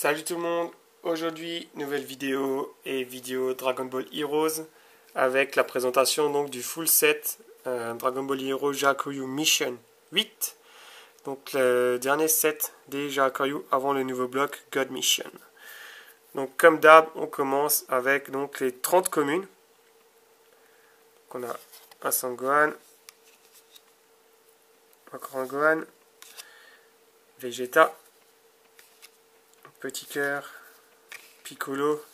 Salut tout le monde, aujourd'hui nouvelle vidéo et vidéo Dragon Ball Heroes avec la présentation donc du full set euh, Dragon Ball Heroes Jakuyu Mission 8 donc le dernier set des Jakuyu avant le nouveau bloc God Mission. Donc comme d'hab on commence avec donc les 30 communes donc, on a. Un Sangohan Vegeta Petit cœur, Piccolo,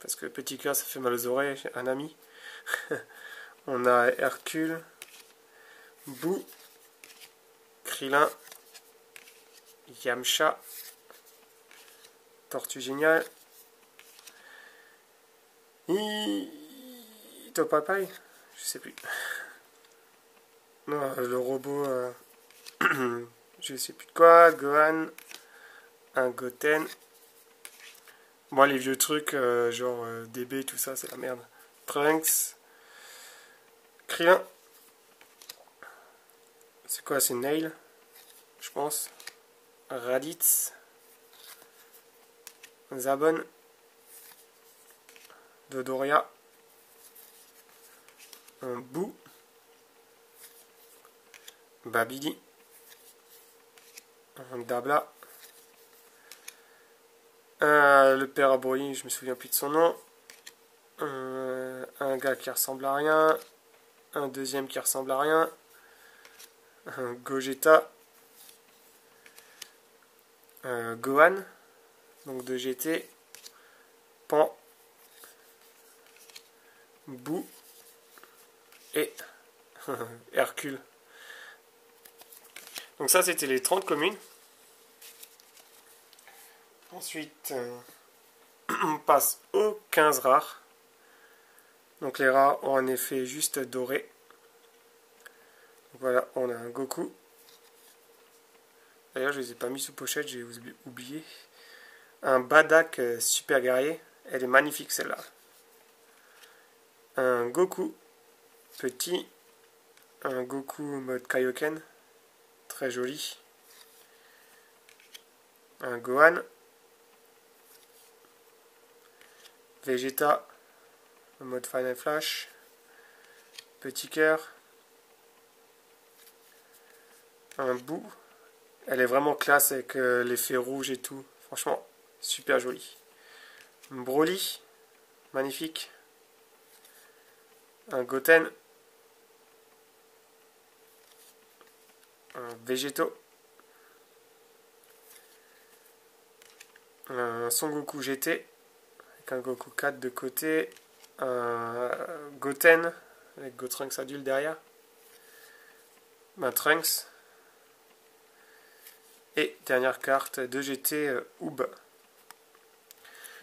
parce que petit cœur ça fait mal aux oreilles, un ami. On a Hercule, Bou, Krillin, Yamcha, Tortue Géniale, Topapai, je sais plus. Non, le robot, euh, je sais plus de quoi, Gohan, un Goten. Moi, les vieux trucs, euh, genre euh, DB, tout ça, c'est la merde. Trunks. Krillin. C'est quoi C'est Nail, je pense. Raditz. Zabon. Dodoria. Un Bou. Babidi. Un Dabla. Euh, le père Aboyi, je me souviens plus de son nom. Euh, un gars qui ressemble à rien. Un deuxième qui ressemble à rien. Un Gogeta. Euh, Gohan. Donc de GT. Pan. Bou. Et Hercule. Donc ça c'était les 30 communes. Ensuite, euh, on passe aux 15 rares. Donc les rares ont un effet juste doré. voilà, on a un Goku. D'ailleurs, je ne les ai pas mis sous pochette, j'ai oublié. Un Badak euh, super guerrier. Elle est magnifique celle-là. Un Goku petit. Un Goku mode Kaioken. Très joli. Un Gohan. Vegeta, en mode Final Flash, Petit cœur, un bout. Elle est vraiment classe avec euh, l'effet rouge et tout. Franchement, super joli. Broly, magnifique. Un Goten. Un Végéto. Un Son Goku GT un Goku 4 de côté, un Goten avec Gotrunks adulte derrière, un Trunks, et dernière carte de GT euh, Oob.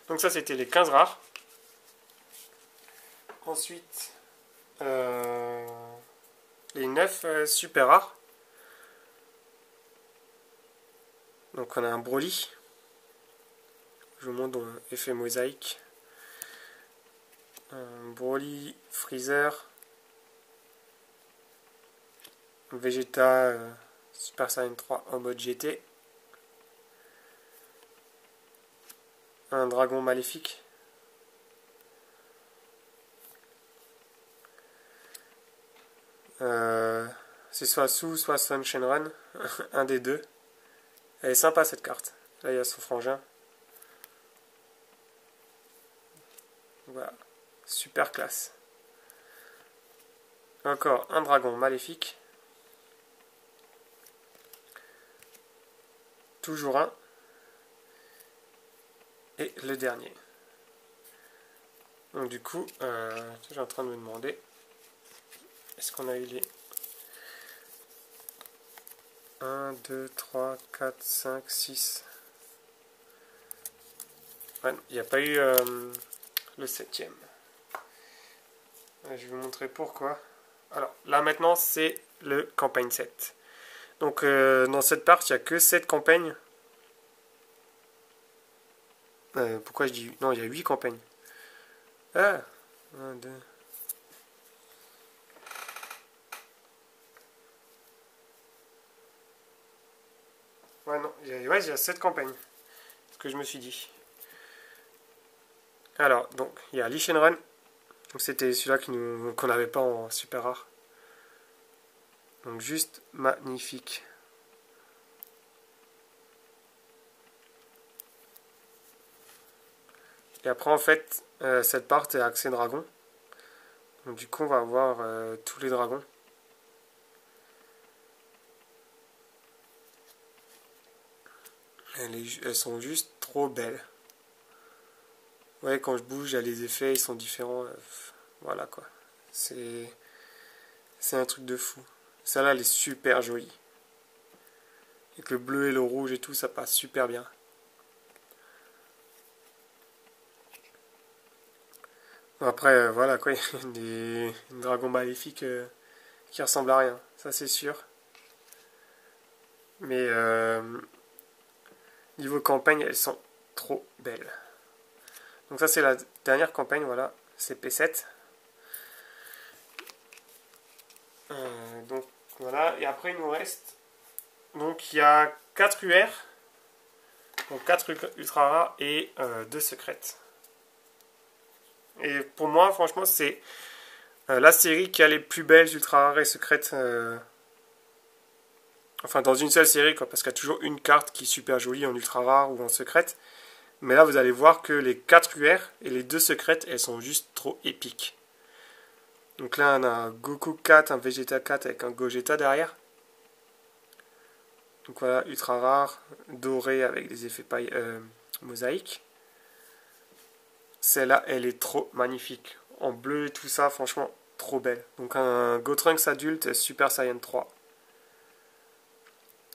Donc ça c'était les 15 rares. Ensuite, euh, les 9 euh, super rares. Donc on a un Broly, je vous montre dans effet mosaïque. Un Broly, Freezer, Vegeta euh, Super Saiyan 3 en mode GT, un dragon maléfique, euh, c'est soit Sous, soit Sun Shenron, un des deux. Elle est sympa cette carte. Là il y a son frangin. Voilà, super classe. Encore un dragon maléfique. Toujours un. Et le dernier. Donc du coup, euh, j'ai en train de me demander, est-ce qu'on a eu les 1, 2, 3, 4, 5, 6 il n'y a pas eu... Euh, le septième. Je vais vous montrer pourquoi. Alors là maintenant c'est le campagne 7. Donc euh, dans cette partie il n'y a que 7 campagnes. Euh, pourquoi je dis... Non il y a 8 campagnes. Ah 1, 2... Ouais non, il y a, ouais, il y a 7 campagnes. que je me suis dit. Alors, donc, il y a Lich Run. C'était celui-là qu'on n'avait pas en super rare. Donc, juste magnifique. Et après, en fait, euh, cette part est accès dragon. Donc, du coup, on va avoir euh, tous les dragons. Elles, sont juste trop belles. Ouais, quand je bouge, les effets, ils sont différents. Euh, voilà quoi. C'est. Un truc de fou. Celle-là, elle est super jolie. Avec le bleu et le rouge et tout, ça passe super bien. Après, euh, voilà quoi, des dragons maléfiques euh, qui ressemblent à rien, ça c'est sûr. Mais niveau campagne, elles sont trop belles. Donc ça c'est la dernière campagne, voilà, c'est P7. donc voilà, et après il nous reste, donc il y a 4 UR, donc 4 ultra rares et 2 secrètes. Et pour moi, franchement, c'est euh, la série qui a les plus belles ultra rares et secrètes. Euh, enfin, dans une seule série, quoi, parce qu'il y a toujours une carte qui est super jolie en ultra rare ou en secrète. Mais là, vous allez voir que les 4 UR et les 2 secrètes, elles sont juste trop épiques. Donc là, on a un Goku 4, un Vegeta 4 avec un Gogeta derrière. Donc voilà, ultra rare, doré avec des effets paille, euh, mosaïques. Celle-là, elle est trop magnifique. En bleu et tout ça, franchement, trop belle. Donc un Gotrunks adulte Super Saiyan 3.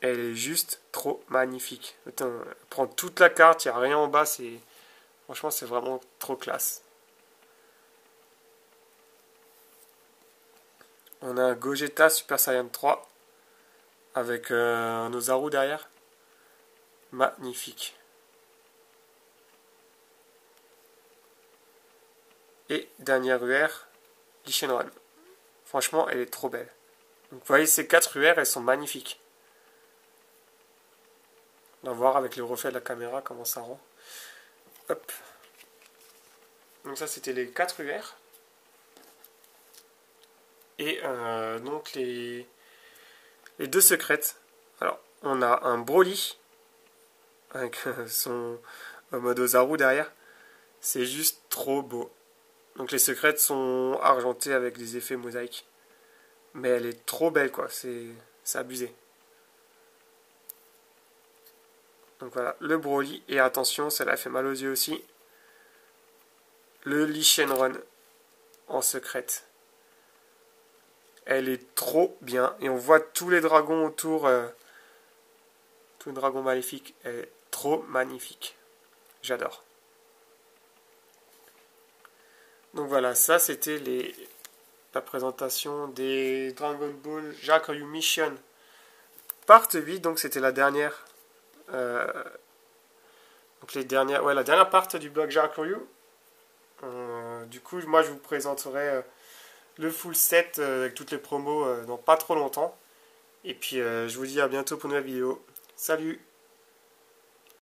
Elle est juste trop magnifique. Attends, prend toute la carte, il n'y a rien en bas. c'est Franchement, c'est vraiment trop classe. On a un Gogeta Super Saiyan 3 avec euh, un Ozaru derrière. Magnifique. Et dernière UR, Lichenron. Franchement, elle est trop belle. Vous voyez, ces quatre UR, elles sont magnifiques. Voir avec le reflet de la caméra comment ça rend. Hop. Donc ça, c'était les 4 UR. Et euh, donc les, les deux secrètes. Alors, on a un Broly avec son mode Ozaru derrière. C'est juste trop beau. Donc les secrètes sont argentées avec des effets mosaïques. Mais elle est trop belle quoi, c'est abusé. Donc voilà, le Broly, et attention, ça l'a fait mal aux yeux aussi. Le Lee en secrète. Elle est trop bien, et on voit tous les dragons autour. Euh, tous les dragons maléfiques, elle est trop magnifique. J'adore. Donc voilà, ça c'était la présentation des Dragon Ball Jacques Mission Part 8, donc c'était la dernière euh, donc les dernières ouais la dernière part du blog Jacques Ryu. Euh, du coup, moi je vous présenterai euh, le full set avec toutes les promos dans pas trop longtemps. Et puis je vous dis à bientôt pour une nouvelle vidéo. Salut